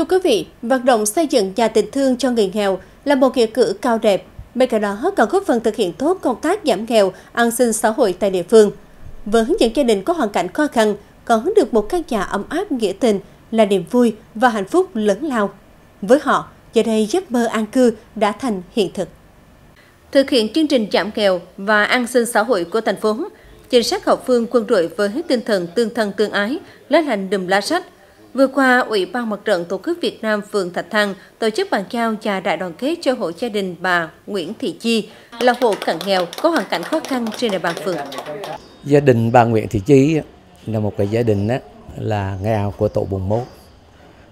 Thưa quý vị, vận động xây dựng nhà tình thương cho người nghèo là một nghĩa cử cao đẹp. Bên cạnh đó còn góp phần thực hiện tốt công tác giảm nghèo, an sinh xã hội tại địa phương. Với những gia đình có hoàn cảnh khó khăn, có được một căn nhà ấm áp nghĩa tình là niềm vui và hạnh phúc lớn lao. Với họ, giờ đây giấc mơ an cư đã thành hiện thực. Thực hiện chương trình giảm nghèo và an sinh xã hội của thành phố, chính sách hậu phương quân đội với tinh thần tương thân tương ái, lá lành đùm lá sách. Vừa qua, Ủy ban Mặt trận Tổ quốc Việt Nam phường Thạch Thăng tổ chức bàn giao và đại đoàn kết cho hộ gia đình bà Nguyễn Thị Chi là hộ cận nghèo có hoàn cảnh khó khăn trên địa bàn phường. Gia đình bà Nguyễn Thị Chi là một cái gia đình là nghèo của tổ 41.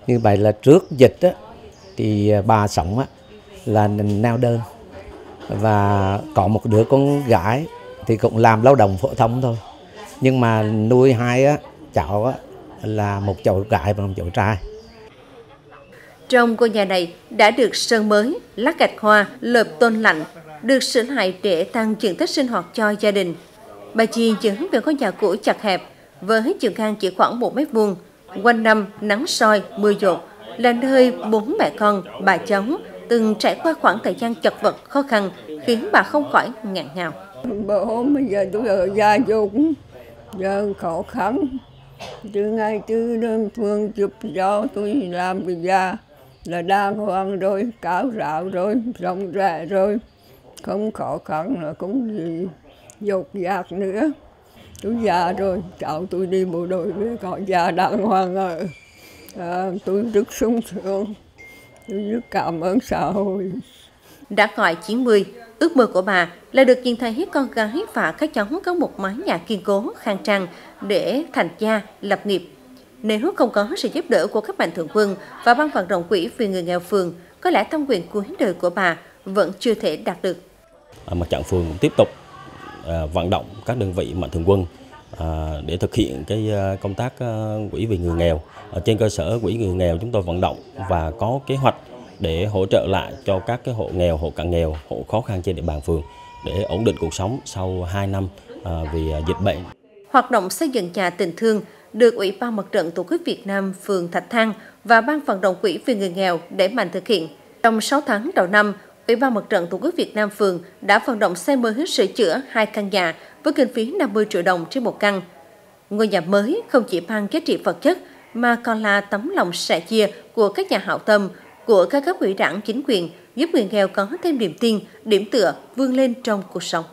Như vậy là trước dịch thì bà sống là neo đơn và có một đứa con gái thì cũng làm lao động phổ thông thôi nhưng mà nuôi hai á, cháu á, là một cháu gái và một cháu trai trong ngôi nhà này đã được sơn mới, lát gạch hoa, lợp tôn lạnh, được sửa lại để tăng diện tích sinh hoạt cho gia đình. Bà Chi giữ về ngôi nhà cũ chặt hẹp, với chiều ngang chỉ khoảng 1 mét vuông, quanh năm nắng soi, mưa dột, là nơi bốn mẹ con, bà cháu từng trải qua khoảng thời gian chật vật khó khăn khiến bà không khỏi ngạn ngào. Bố bây giờ tôi ở gia dụng, giờ khó khăn. Từ ngày từ đơn phương chụp gió tôi làm bây già là đang hoang rồi, cáo rạo rồi, rộng rãi rồi. Không khó khăn là cũng gì dột dạc nữa. Tôi già rồi, cháu tôi đi bộ đội với có già đàng hoàng rồi À, tôi rất sung sướng. Tôi rất cảm ơn xã hội. Đã gọi 90, ước mơ của bà là được nhìn thấy con gái và các cháu có một mái nhà kiên cố, khang trang để thành gia, lập nghiệp. Nếu không có sự giúp đỡ của các mạnh thường quân và ban vận động quỹ vì người nghèo phường, có lẽ tâm nguyện cuối đời của bà vẫn chưa thể đạt được. À, mặt trận phường tiếp tục à, vận động các đơn vị mạnh thường quân à, để thực hiện cái công tác quỹ vì người nghèo. Ở trên cơ sở quỹ người nghèo chúng tôi vận động và có kế hoạch để hỗ trợ lại cho các cái hộ nghèo, hộ cận nghèo, hộ khó khăn trên địa bàn phường để ổn định cuộc sống sau 2 năm à, vì à, dịch bệnh. Hoạt động xây dựng nhà tình thương được Ủy ban Mặt trận Tổ quốc Việt Nam phường Thạch Thang và Ban vận động quỹ vì người nghèo để mạnh thực hiện. Trong 6 tháng đầu năm, Ủy ban Mặt trận Tổ quốc Việt Nam phường đã vận động xây mới sửa chữa hai căn nhà với kinh phí 50 triệu đồng trên một căn. Ngôi nhà mới không chỉ mang giá trị vật chất mà còn là tấm lòng sẻ chia của các nhà hảo tâm, của các cấp ủy đảng chính quyền giúp người nghèo có thêm niềm tin, điểm tựa vươn lên trong cuộc sống.